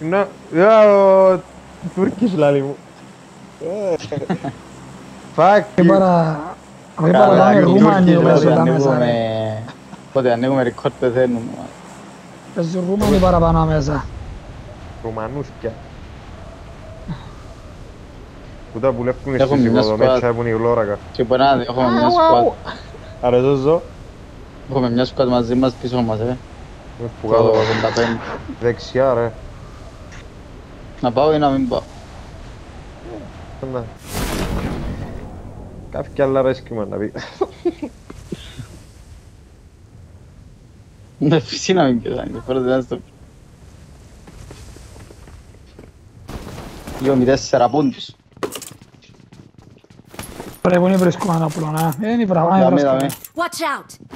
Να, για ο Τούρκης λάλη μου. Fuck Και you. παρά... Όχι Καλά, παραπάνω οι Ρουμάνοι Τούρκοι παίζουν πότε τα μέσα. ρε. ανοίγουμε- Πότε ανοίγουμε record πεθαίνουμε. Παίζουν Ρουμάνοι παραπάνω μέσα. Ρουμανούσκια. Που τα βουλεύκουν Έχουμε στις μια υποδομές squad. και έχουν η γλώρακα. Και μπορεί να έχουμε μια squad. Άρα ζω Έχουμε μια squad μαζί μας πίσω μας, ε. Με που Το κάτω 85. δεξιά ρε. Να πάω ή να μην πάω. Να. Κάποια άλλα ρέσκημα να πει. Ναι, φυσικά να μην πιέσανε. Πρώτα δεν στο... Δύο μη τέσσερα πούντους. Πρέπει να βρίσκουμε ένα απλό, να. Ε, Είναι πράγμα, Δάμε, βρίσκουμε. δάμε. Watch out!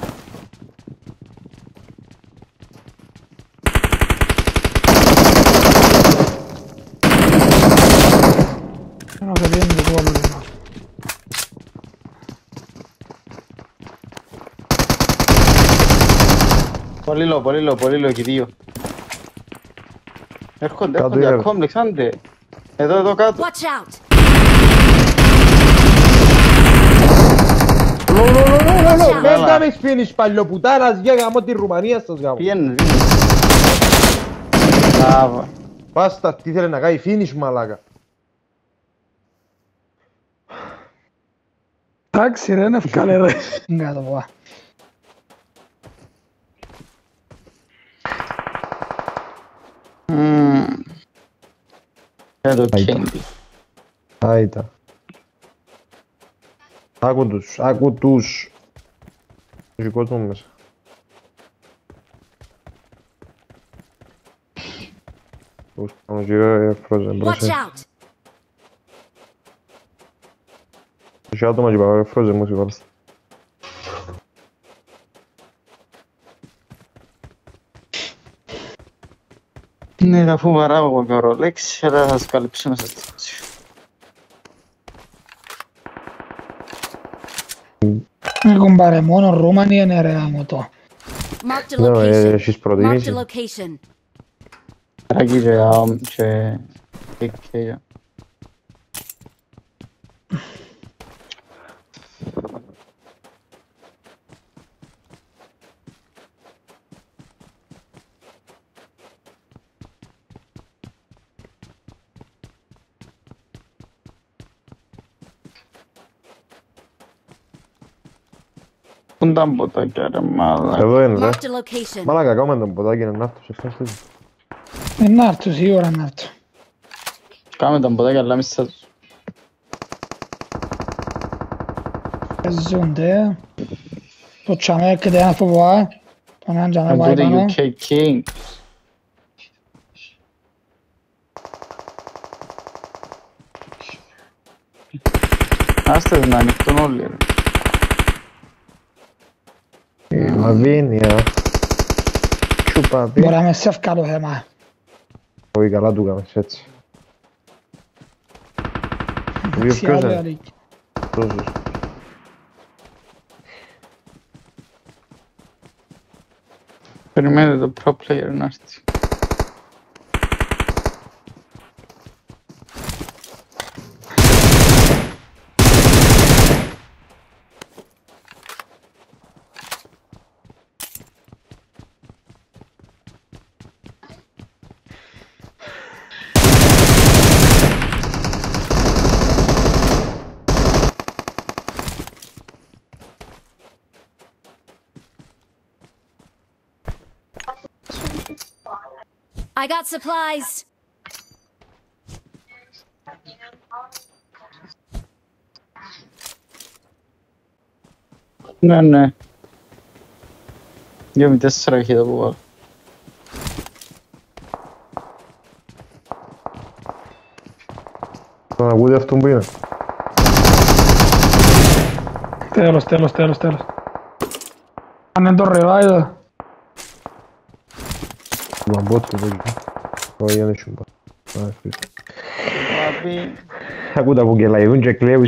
Non si vende quello lì, no. Πολύ low, πολύ low, πολύ low και δύο. Έρχονται, Κάτω έρχονται είναι. ακόμα, άντε. Εδώ, εδώ κάτω. Watch out! Λο, λο, λο, λο, λο, λο. Καλά. Δεν κάνεις finish παλιοπουτάνας για γαμώ τη Ρουμανία σας γαμώ. Πήγαινε, πήγαινε. Μπράβο. Πάστα, τι θέλει να κάνει finish μαλάκα. Εντάξει ρε, είναι ευκάλε ρε. Κάτω πω. Μμμ. Εδώ κέντι. Άιτα. Άκου τους, άκου τους. Έχει κόσμο μέσα. Τους πάνω γύρω φρόζεν Watch μπροστά. Out! Έχει άτομα και πάω φρόζεν μου σιγάρας. Ναι, αφού βαράω εγώ και ο Rolex, αλλά θα σας καλύψω μέσα στη φάση. Έχουν πάρει μόνο Ρουμανοί είναι ρε γάμο το. Marked a Ναι, location. έχεις Marked a προτείνηση. location. Ράκι και αόμ και... και- και- Πού ήταν ποτάκια ρε μάλα. Εδώ είναι ρε. Marked a location. Μαλάκα, κάμε τον ποτάκι να έρθω σε ευχαριστώ. Ε, να έρθω, σίγουρα να έρθω. Κάμε τα ποτάκια αλλά μη σας... Παίζονται. Το τσάμε έρχεται ένα φοβά. Τον έναν τσάμε Αν πάει τούτε πάνω. UK King. Άστε να ανοιχτούν όλοι ρε. Η Λαβίνια. Τσουπαδί. Μπορεί να με σε ευκάλο θέμα. Όχι καλά του κάμες έτσι. Δύο Εντάξει, ποιος άλλο είναι. αλήθεια. Τόσους. Περιμένετε το pro player να έρθει. I got supplies. Ναι, ναι. Δύο με τέσσερα έχει εδώ που βάλω. Τον ακούτε αυτόν που είναι. Τέλος, τέλος, τέλος, τέλος. Αν είναι το revive, Τον μπότ του εκεί. Όχι, δεν έχει μπότ. Α, ευχαριστώ. Παπί. Ακούτε που γελαϊδούν και κλαίουν.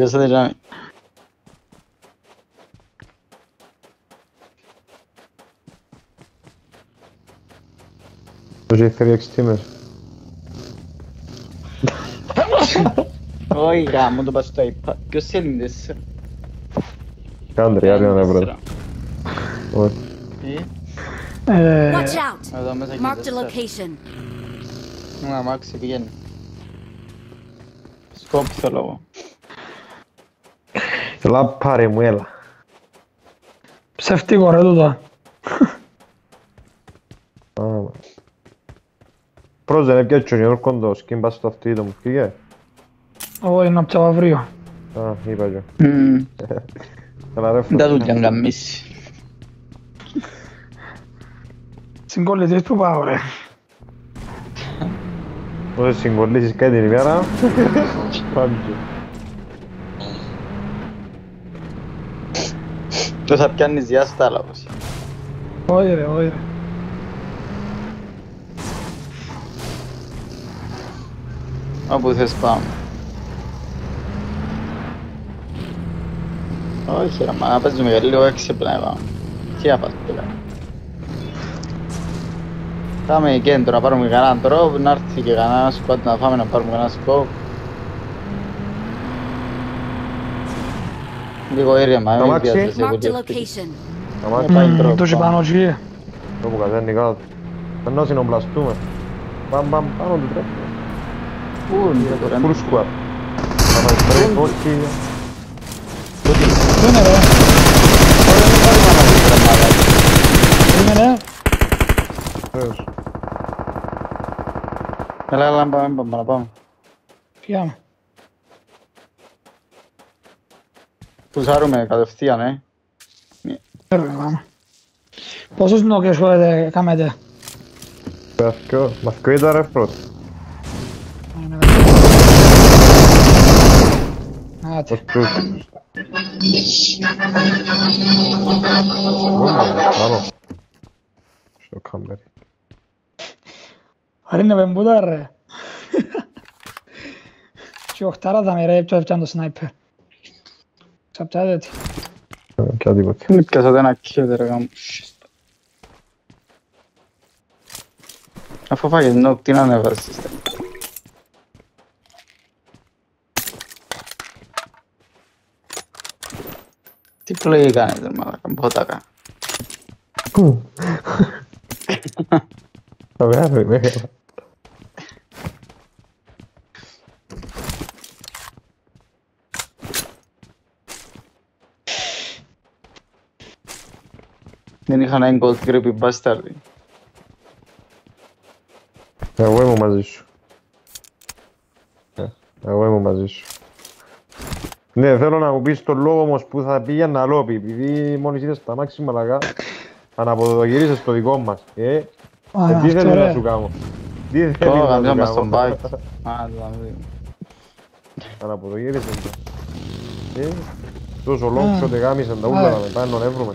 Τελειώσατε τζάμι. Το έχει φέρει έξι τίμες. Όχι γάμο το πας στο iPad. Ποιος θέλει τέσσερα. Κάντε ρε, άριο να βρω. Όχι. Ε, Ε, Watch out! Εδώ μέσα και Marked a τέσσερα. location. Ναι, αμάξι πηγαίνει. Σκόπ θέλω εγώ. Έλα πάρε μου, έλα. ψεύτικο ρε τούτο. Άμα. Προς δεν έπιασε ο Καινούρκο το skin πας στο αυτοκίνητο μου, φύγε. Εγώ είναι από αύριο. Α, είπα και. Μμμ. Έλα ρε Τα φρό. δουλειά γκαμίσει. Συγκολλητής που πάω ρε. Όσο συγκολλήσεις κάτι την ημέρα, πάμε και. Το θα πιάνεις διάσταλα πως. Όχι ρε, όχι ρε. Όπου θες πάμε. Όχι ρε, μα να παίζουμε για λίγο έξυπνα εδώ. Τι να πας πέρα. Πάμε κέντρο να πάρουμε κανέναν τρόπο, να έρθει και κανένας σκοτ να φάμε να πάρουμε κανένα σκοπ. Λίγο ήρεμα, μην αμάξι. πιάζεσαι Marked a πολύ. location. Αμά, Πάει Μμμ, τρόπο, Το έχει πάμε. πάνω εκεί. όπου κατέβαινε κάτω. Ενώ συνομπλαστούμε. Παμ, παμ, πάνω του τρέχει. Πού είναι το Full ρέντο. squad. Θα μας πρέπει όχι. Πού είναι ρε; Περίμενε. Βεβαίως. Έλα, έλα, πάμε, πάμε, να πάμε. Φύγαμε. Πουσάρουμε κατευθείαν, ε. Ρε, πάμε. Πόσους νόκες χωρείτε, κάμετε. Μαθηκό, μαθηκό ήταν ρε πρώτο. Άτε. Ως τους. Πάνω. Στο κάμπερ. Άρα είναι πεμπούτα ρε. Και οχτάρα θα με ρε, το έφτιαν το σνάιπερ. Ξαπτάτε τι. Και τίποτε. Δεν πιάσατε ένα kill, ρε γάμο. Αφού φάγες νοκ, τι να ανέβασες. τε. Τι πλοή κάνετε, μαλάκα, μπότακα. Θα με άρρει, με Δεν είχα ένα gold creepy bastard. Εγώ είμαι μαζί σου. Ε, Εγώ είμαι μαζί σου. Ναι, θέλω να μου πεις τον λόγο όμως που θα πήγαινα λόπι, επειδή μόλις είδες τα μάξι μαλακά, αναποδογυρίσες το δικό μας. Ε, ε, Α, τι αυτό θέλεις να ρε. σου κάνω; Τι θέλεις Ω, να σου γαμιόμαστε στον κάνω. bike. Α, δηλαδή. Αναποδογύρισες το. Ε, τόσο long shot γάμισαν τα ούλα Α. να με πάνε να βρούμε.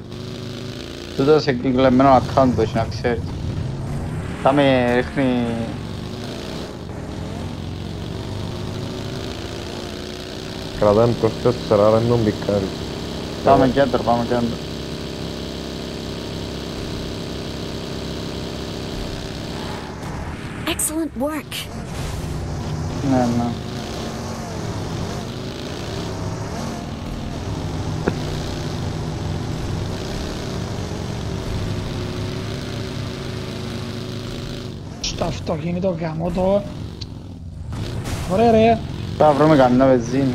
Τούτος σε κλεμμένο account που έχει να ξέρεις. Θα με ρίχνει... Κρατάνε το 4, άρα είναι τον πικάρι. Πάμε κέντρο, πάμε κέντρο. Excellent work. Ναι, ναι. Στο αυτοκίνητο γαμώ το. Ωραία ρε. Θα βρούμε κανένα βενζίνη.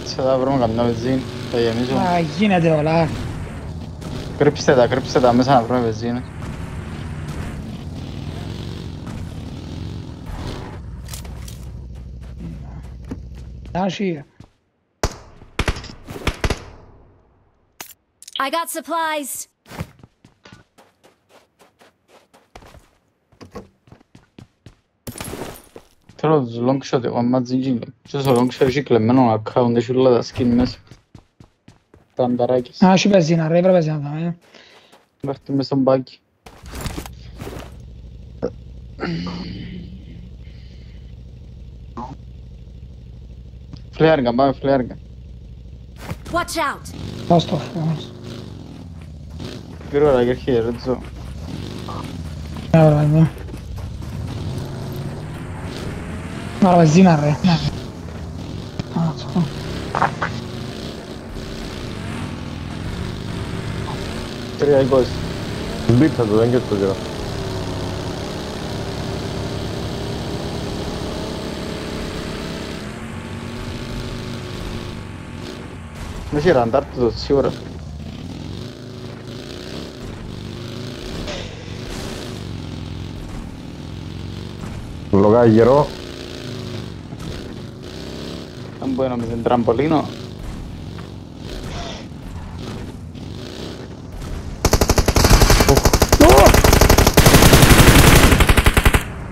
Έτσι θα βρούμε κανένα βενζίνη. Θα γεμίσουμε. Α, γίνεται όλα. Κρύψτε τα, κρύψτε τα μέσα να βρούμε βενζίνη. Άχι. I got supplies. Tell long shot on Mazinjing. Just a long shot, she claim on account. They should let us skin mess. Tandarakis. Ah, she was in a river. Was in a river. But some bug. Flerga, flare gun. Watch out. Posto, vamos. Φως. Γρήγορα και έρχεται ρέτζο. Ναι, ωραία, ναι. Άρα πεζίνα ρε. Ναι. Α, τσο. Τρία είκοσι. Μπήκα το, δεν και το καιρό. Δεν έχει ραντάρ του το σίγουρα. Λογά γερό. Δεν μπορεί να μην τραμπολίνο.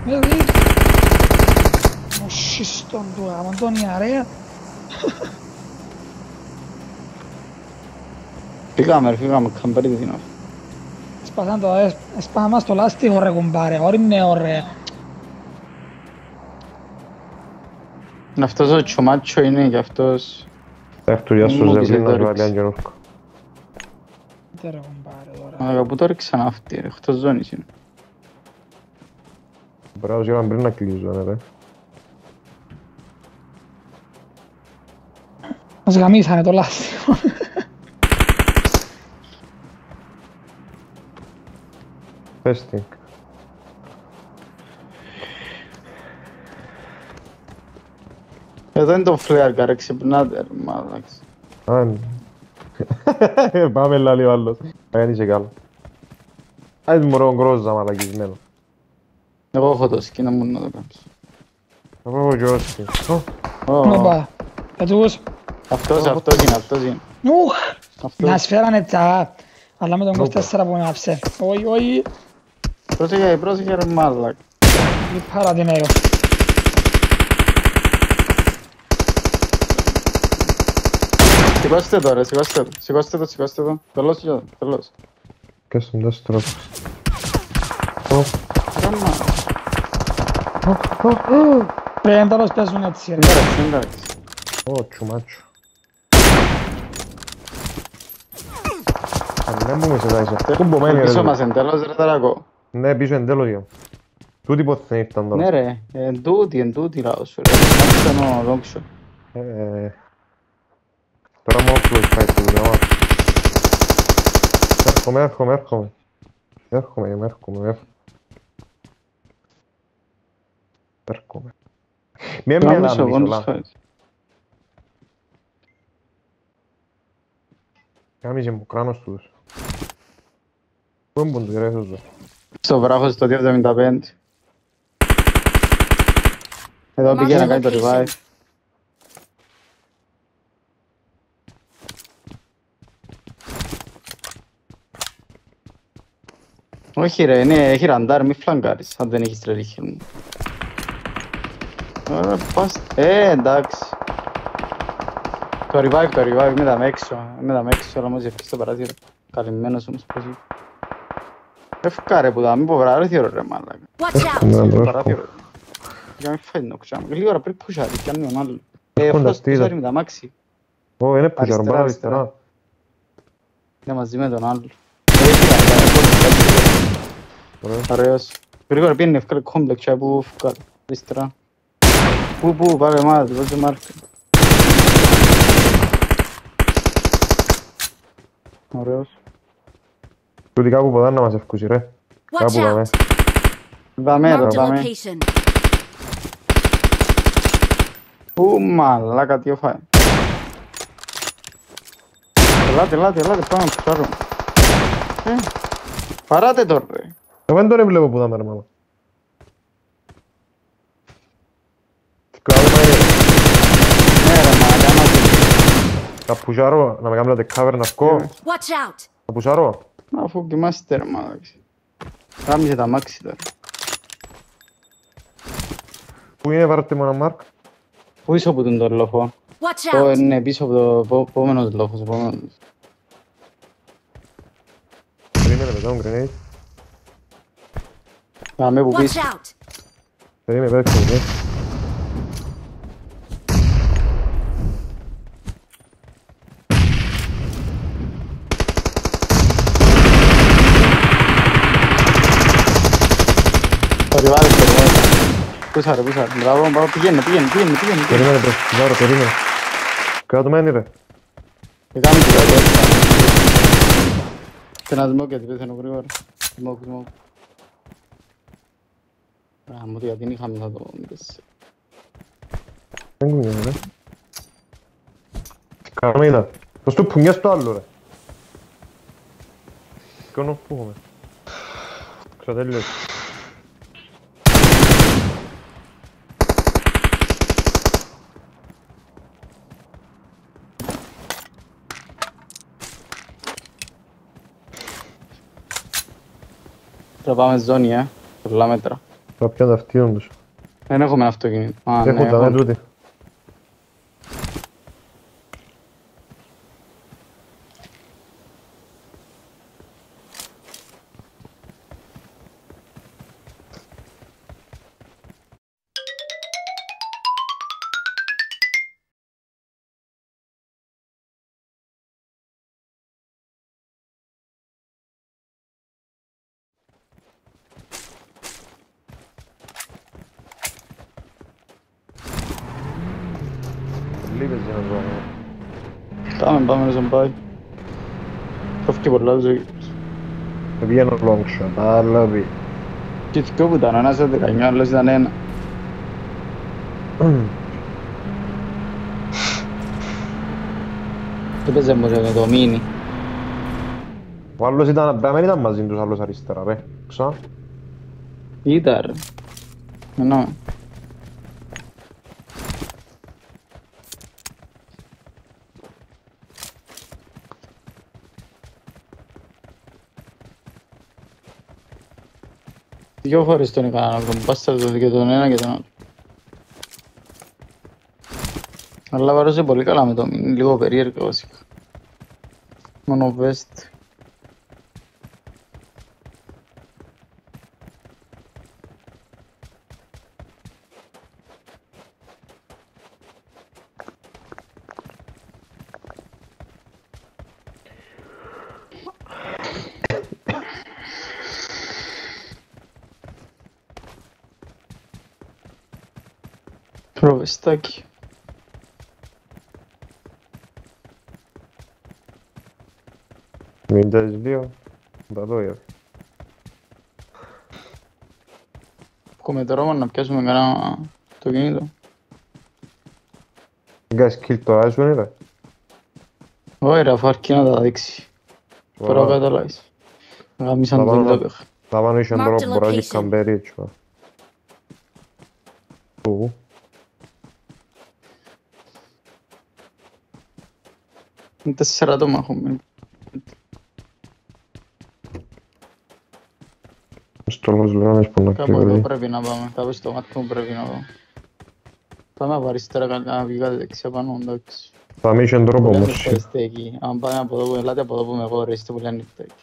Ε, δει. Ο σύστον του Αμαντώνια ρε. Φύγαμε, ρε, φύγαμε, καμπέρι τη δίνω. Σπάσαν το, ε, σπάσαν μας το λάστιχο ρε κουμπάρε, όριμνε ρε. Αυτός ο τσομάτσο είναι και αυτός... Έχτου για στο Μου ζευγί πεις, να το σου βάλει ρίξεις. αγγενούσκο. Τι ρε κουμπάρε τώρα. Αλλά πού το ρίξαν αυτοί, ρε, εκτός ζώνης είναι. Μπράβο, γύρω πριν να κλείσω, ναι, ρε. Μας γαμίσανε το λάστιχο. Testing. Εδώ είναι το φλέαρκα, ρε, ξυπνάτε, ρε, μάλαξ. Αν. Πάμε λάλη ο άλλος. Αν είσαι καλό. Άιτε μωρό γκρόζα μαλακισμένο. Εγώ έχω το skin μου να το κάνεις. Εγώ έχω και όσοι. Ω, Να Ω, πάει. Κατσούγος. Αυτός, αυτός είναι, αυτός είναι. Ουχ. Να Αυτός. σφαίρανε τσα. Αλλά με τον 24 που άψε. Όχι, όχι. Πρόσεχε, πρόσεχε, ρε, μάλακ. Μη παρατηνέω. Σηκώστε το, ρε, σηκώστε το, σηκώστε το, σηκώστε το. Τελώς, γιο, τελώς. Και στον δεύτερο. Ω, Ρε, μα. Ρε, εν τέλος παίζουν έτσι ρε. Εντάξει, εντάξει. ω, τσουμάτσο. Αν δεν μου σε δάισε. Πού μπομένη ρε. Πίσω τούτο. μας εν τέλος, ρε, ταρακό. Ναι, πίσω εν τέλος για. Τούτοι πότε θα ήρθαν Ναι, τώρα. ρε, εν τούτη, εν τούτη, λάω σου, ρε. Μάλιστα ο λόγξο. Ε, Τώρα μου όφλος πάει το δουλειά. Έρχομαι, έρχομαι, έρχομαι. Έρχομαι, είμαι, έρχομαι, έρχομαι. Έρχομαι. Μία μία Κάμισε να εγώ μισό τους λάθος. χάρης. Κάμισε μου κράνος τους. Πού έμπουν τους ρε σου. Στο βράχος στο 275. Εδώ πήγε να κάνει το revive. Όχι ρε, είναι, έχει ραντάρ, μη φλαγκάρεις, αν δεν έχεις τρελή χέρι Ωραία, πας, ε, εντάξει. Το revive, το revive, με δαμε έξω, με δαμε έξω, αλλά μόλις ευκείς στο παράθυρο. Καλυμμένος όμως πώς είναι. Ευκά ρε που δάμε, πω βράδυ ρε μάλακα. Watch out! Ναι, Στο μπρος. παράθυρο. Για να μην φάει το κουτσάμε. Λίγο ώρα πριν πουσάρει, κι αν είναι ο άλλος. Ε, Έχουν τα αυτός στήρα. πουσάρει με τα μάξι. Ω, είναι που Αριστερά, ζαρμπά αριστερά. αριστερά. Είναι μαζί με τον άλλο. Ε, έχει Ωραία. Ωραίος. Γρήγορα πήγαινε ευκάλε κόμπλεξ και που φουκάλε. Αριστερά. Πού, πού, πάρε μάτι, βάζε μάρκα. Ωραίος. Τούτοι κάπου ποτέ να μας ευκούσει ρε. Watch Κάπου δαμε. out! Δάμε εδώ, Marked a δάμε. location. Πού μαλάκα τι έφαγε. Ελάτε, ελάτε, ελάτε, πάμε να ψάρουμε. Ε, παράτε τώρα ρε. Εγώ δεν τον βλέπω που δάμε ρε μάμα. Κάτω μάγε. Ναι ρε μαλάκα, άμα Να πουσάρω, να με κάνετε cover να βγω. Ναι. Watch out! Να πουσάρω. Αφού κοιμάστε ρε μαλάκα. Κάμισε τα μάξι τώρα. Πού είναι, πάρτε μου ένα μάρκ; Πού είσαι από τον το λόφο; Watch Το out! είναι πίσω από το επό- επόμενος λόφος. επόμενος. Περίμενε, πετάω grenade. Πάμε που Watch πίσω. out! Περίμενε, πέταξε μου, ναι. Το ριβάδι, το ριβάδι. Πούσα ρε, πούσα. Μπράβο, μπράβο, πηγαίνε, πηγαίνε, πηγαίνε, πηγαίνε. Περίμενε, πες, Ζάρο, περίμενε. Κάτω μένει, ρε. Και κάμε και κάτι έτσι. Και ένα smoke γιατί πέθανε γρήγορα. Smoke, smoke. Α, μου γιατί δεν είχαμε θα το μπες. Δεν κουνιέμαι, ρε. Κάνουμε είδα. Πώς του πουνιάς το άλλο, ρε. Κάνω πού έχουμε. Ξατέλειωσε. Τώρα πάμε ζώνη, ε. Πολλά μέτρα. Θα πιάνε τα αυτίον τους. Δεν έχουμε αυτοκίνητο. Α, ναι, Έχουν τα έχουμε. ναι τούτοι. Λίγες Πάμε, πάμε να ζομπάει. Κόφηκε πολλά ζωή. Θα βγαίνω long shot, αλλά δει. Και τι που ήταν, ένας ήταν 19, άλλος ήταν ένα. Τι παίζε μου με το μίνι; Ο άλλος ήταν, δεν ήταν μαζί τους άλλος αριστερά, ρε. Ξα. Ήταν ρε. Εννοώ. Δυο φορές τον έκανα να τον πάστα το και τον ένα και τον άλλο. Αλλά βάρωσε πολύ καλά με το μίνι, λίγο περίεργο βασικά. Μόνο vest. Προβεστάκι. Μην τα δύο. Τα δω, ε. Έχουμε τρόμο να πιάσουμε κανένα το κινητό. Δεν κάνεις kill τώρα, σου είναι, ρε. Όχι ρε, αφού αρκεί να τα δείξει. Τώρα Ωραία. καταλάβεις. Γαμίσαν Θα το βάλω το να- παιχνίδι. Θα πάνω είχε Mark τώρα the που μπορεί να location. καμπέρι, έτσι. va. Πού. Είναι τέσσερα άτομα έχουμε. Στο λόγος λέω που να Κάπου εδώ κλειδωρεί. πρέπει να πάμε. Κάπου στο μάτι μου πρέπει να πάμε. Πάμε από αριστερά καλά να βγει κάτι δεξιά πάνω, εντάξει. Θα μην είχε τρόπο Πολλές όμως. φορές είστε εκεί. Αν πάμε από εδώ, που- ελάτε από εδώ που είμαι εγώ, ρε, είστε πολύ ανοιχτά εκεί.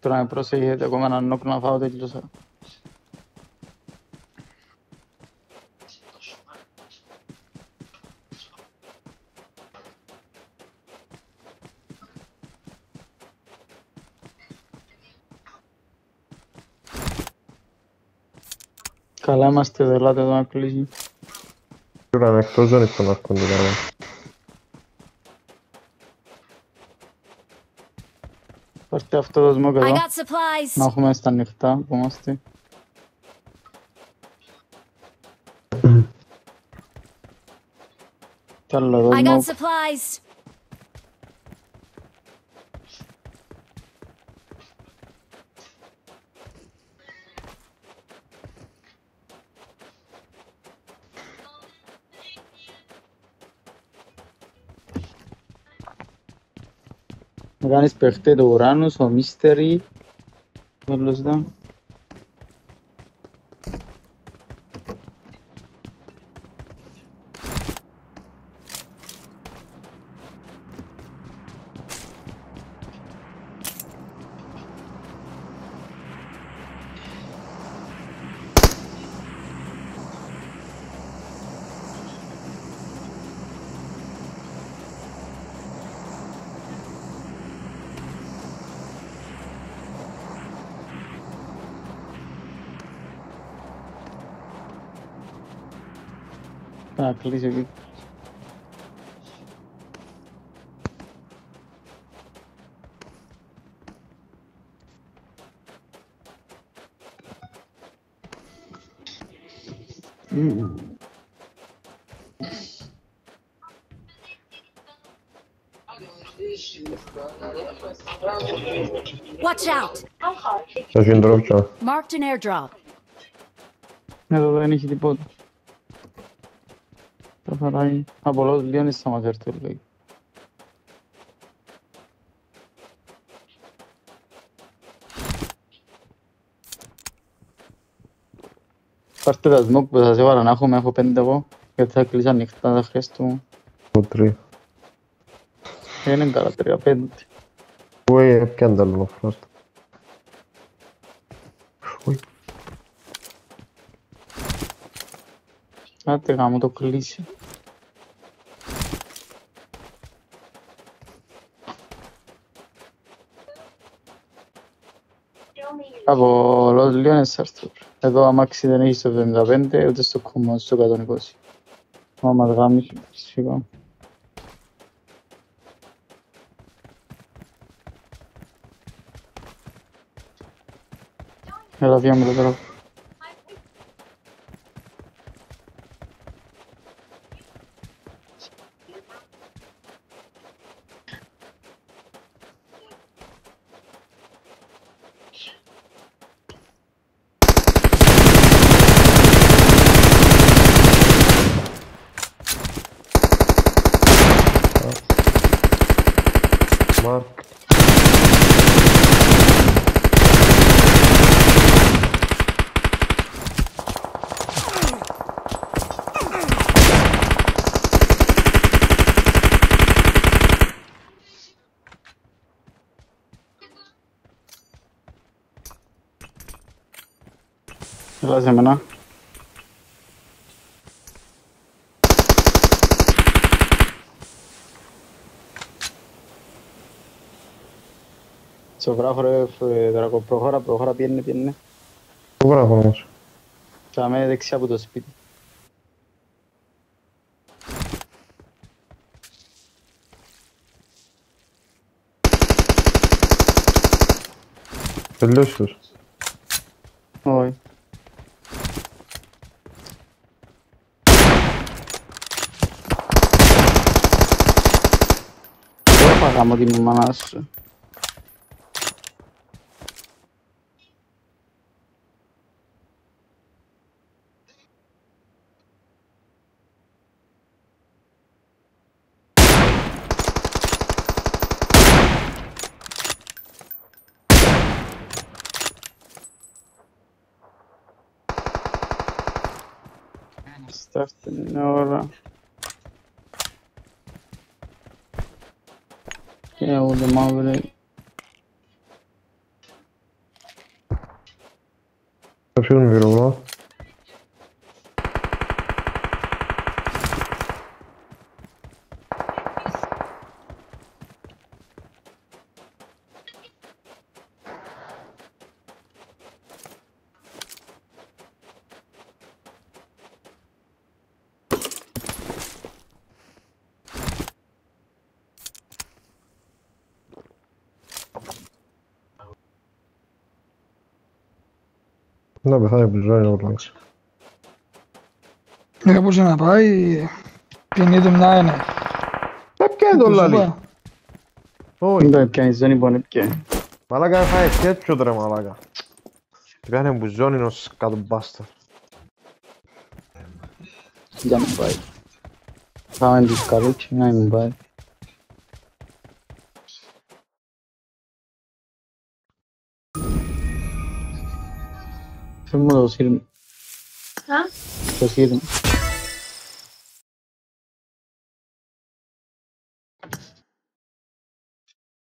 Τώρα με προσέχετε ακόμα ένα νόκ να φάω τελειώσα. Καλά είμαστε εδώ, ελάτε εδώ να κλείσει. Σίγουρα είναι εκτός ζώνης των αρκών του πράγμα. Πάρτε αυτό το smoke I εδώ. got supplies! Να έχουμε στα ανοιχτά που είμαστε. Κι άλλο εδώ I κάνεις παιχτέ το ουράνος, ο Mystery, ο Άλλος εδώ. Θα κλείσει εκεί. Watch out! Θα έχει drop τσο. Marked an airdrop. Εδώ δεν έχει τίποτα. Θα παράει. Από λόγω Λιώνης θα μας έρθει λέει. Πάρτε τα smoke που σας έβαλα να έχουμε, έχω πέντε εγώ. Γιατί θα κλείσει ανοιχτά, θα χρειαστούμε. Από τρία. Δεν είναι καλά, τρία, πέντε. Πού έπιαν τα λόγω frost. Ui, Άντε γάμο το κλείσει. Από Los Leones έρθω. Εδώ αμάξι δεν έχει στο 75 ούτε στο κόμμα στο 120. Άμα μας γάμει φυσικά. Έλα διάμετρο το τώρα. Mark. Έλα σε μένα. Σοφράχο ρε, φ- δράκο, προχώρα, προχώρα, πιένε, πιένε. Πού γράφω όμως. Θα με δεξιά από το σπίτι. Τελειώσεις τους. Όχι. Τώρα θα κάνω τη μάνα σου. Στα αυτή την ώρα. Και ούτε μαύρη. Θα φύγουν βυροβρό. Να πεθάνει που ζώνει ο Λάγκς. Μira πώς να πάει. Κινείται μια είναι. Ε, ποια είναι το λαλί. Όχι. Δεν το πιάνεις, δεν είναι πια. Μαλάκα θα φάει headshot ρε μαλάκα. Τι πιάνε που ζώνει ο σκατομπάστα. Για να πάει. Πάμε τους καρούτσι,